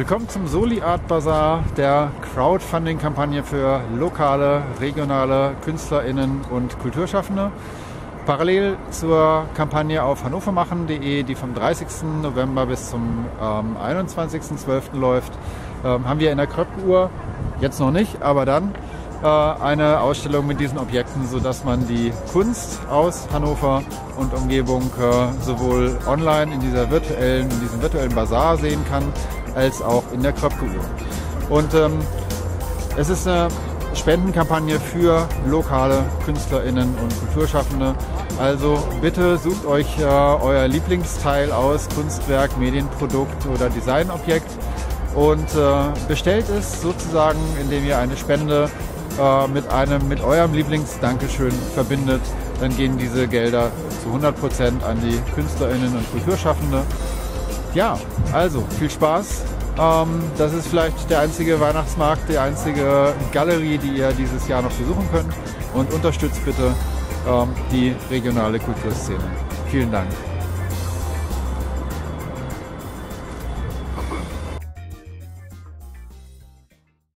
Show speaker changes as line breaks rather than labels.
Willkommen zum Soli Art Bazaar, der Crowdfunding-Kampagne für lokale, regionale KünstlerInnen und Kulturschaffende. Parallel zur Kampagne auf hannovermachen.de, die vom 30. November bis zum ähm, 21.12. läuft, ähm, haben wir in der Kröpke-Uhr, jetzt noch nicht, aber dann, äh, eine Ausstellung mit diesen Objekten, sodass man die Kunst aus Hannover und Umgebung äh, sowohl online in, dieser virtuellen, in diesem virtuellen Bazar sehen kann, als auch in der Kröpke-Uhr. Und ähm, es ist eine Spendenkampagne für lokale KünstlerInnen und Kulturschaffende. Also bitte sucht euch äh, euer Lieblingsteil aus, Kunstwerk, Medienprodukt oder Designobjekt und äh, bestellt es sozusagen, indem ihr eine Spende äh, mit einem mit eurem Lieblingsdankeschön verbindet. Dann gehen diese Gelder zu 100 Prozent an die KünstlerInnen und Kulturschaffende. Ja, also viel Spaß ähm, das ist vielleicht der einzige Weihnachtsmarkt, die einzige Galerie, die ihr dieses Jahr noch besuchen könnt. Und unterstützt bitte ähm, die regionale Kulturszene. Vielen Dank.